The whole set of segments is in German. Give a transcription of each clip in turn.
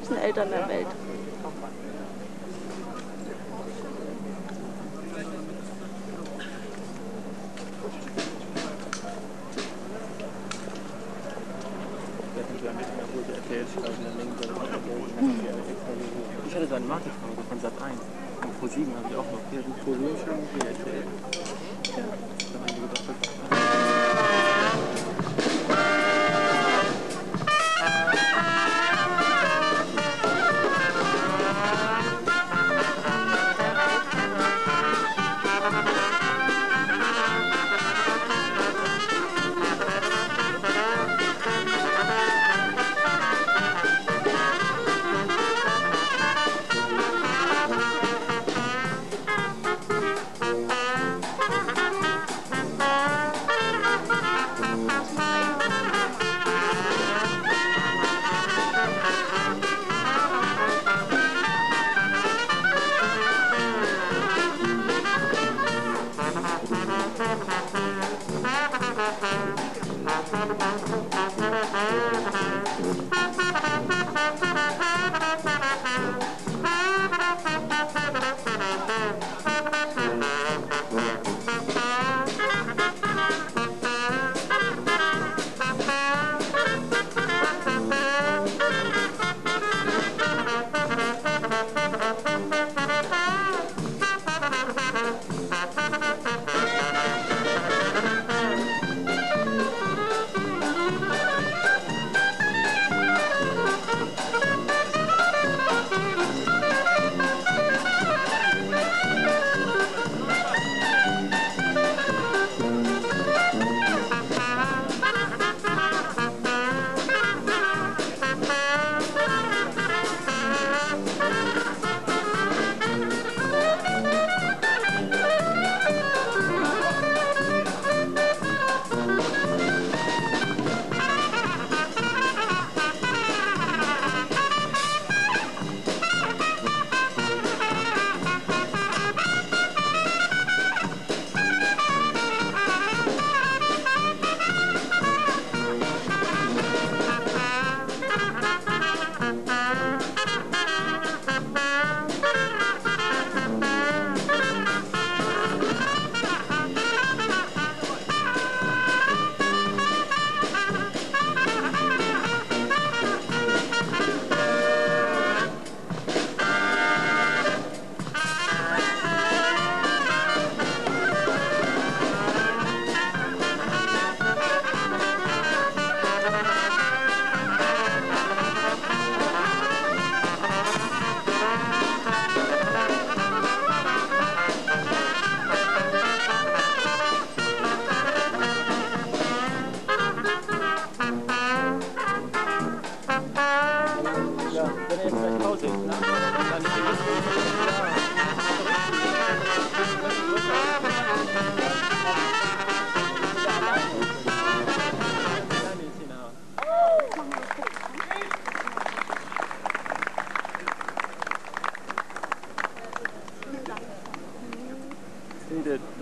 liebsten Eltern der Welt. Ich hatte da eine Mathe-Frage von Sat 1. Und Pro 7 habe ich auch noch. Hier sind Pro 7 schon erzählt. Ja. Da haben wir gedacht,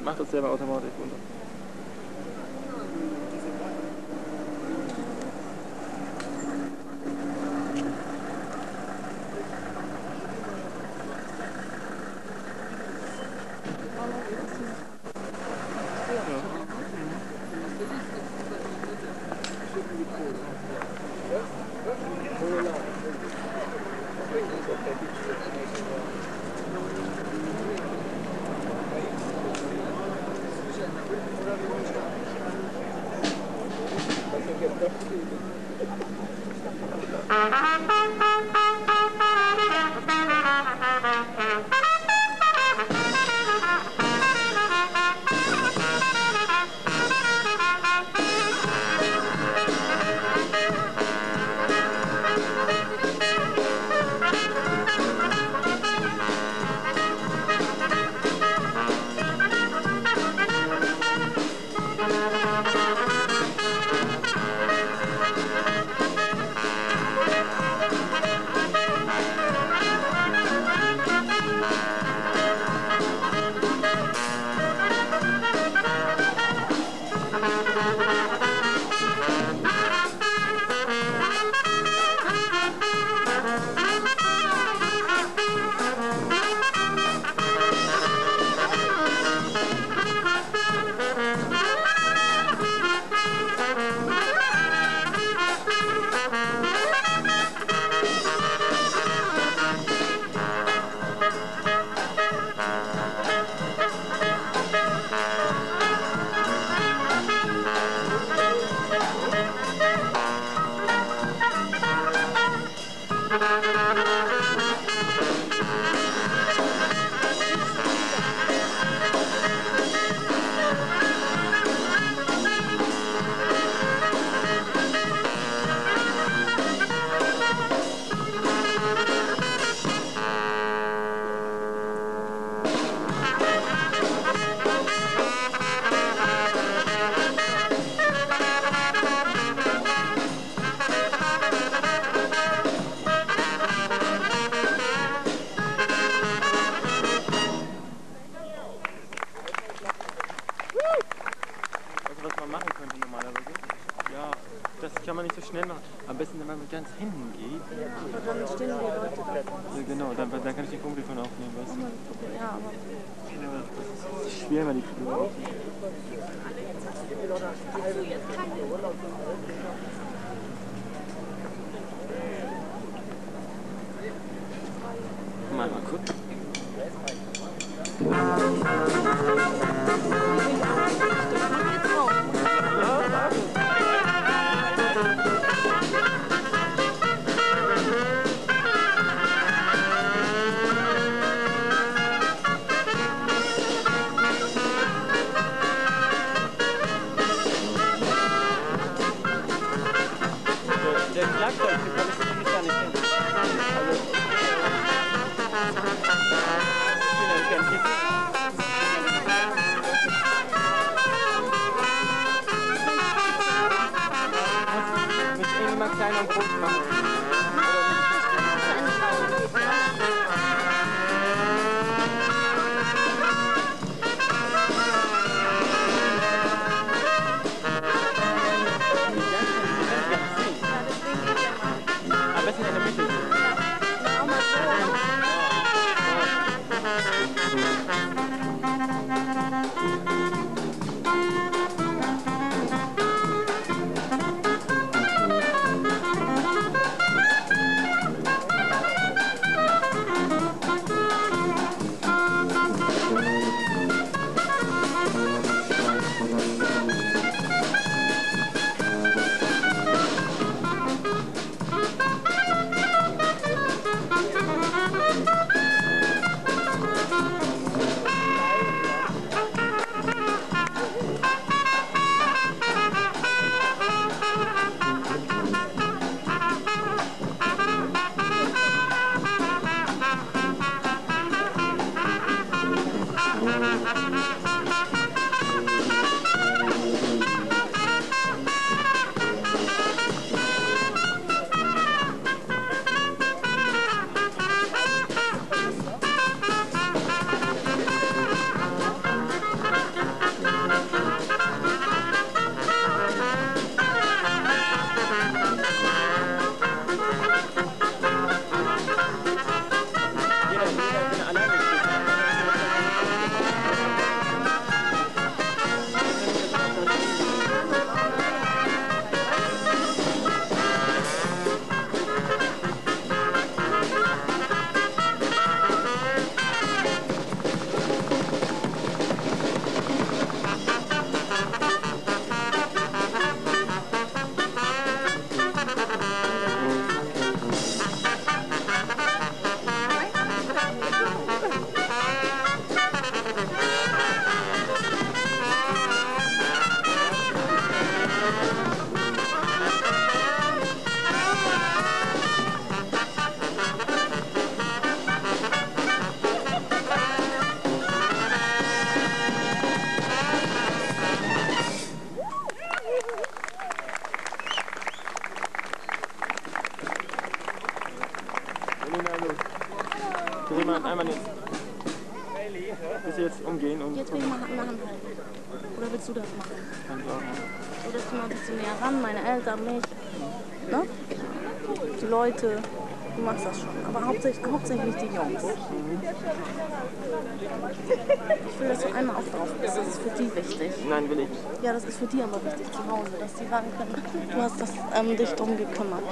Macht das selber automatisch runter. Das kann man nicht so schnell machen. Am besten, wenn man mit ganz hinten geht. Aber dann stehen die Leute da. Ja, genau, dann, dann kann ich die Punkte von aufnehmen, weißt du? Ja, aber Das ist schwer, wenn die Figuren aufnehmen. Mal mal gucken. Eltern, mich. Ne? Die Leute. Du machst das schon. Aber hauptsächlich, hauptsächlich die Jungs. Ich will, dass du einmal auch drauf bist. Das ist für die wichtig. Nein, will ich. Ja, das ist für die aber wichtig zu Hause, dass die sagen können, du hast das, ähm, dich drum gekümmert.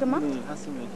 Gemacht? Nee, hast du nicht.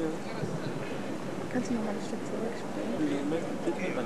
Play gedrückt? Kannst du noch mal ein Stück zurückspringen? Nee, mit, bitte nicht,